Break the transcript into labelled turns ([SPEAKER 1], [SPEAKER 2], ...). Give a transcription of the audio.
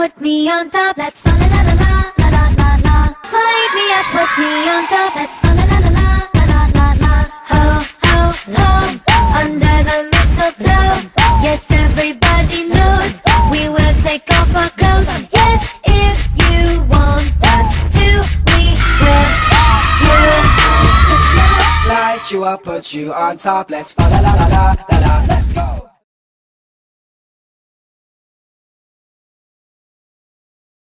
[SPEAKER 1] put me on top. Let's la la la la la la la la. Light me up, put me on top. Let's la la la la la la la la. Ho ho ho, under the mistletoe. Yes, everybody knows we will take off our clothes. Yes, if you want us to, we will. You.
[SPEAKER 2] Light you up, put you on top. Let's la la la la la la. Let's go.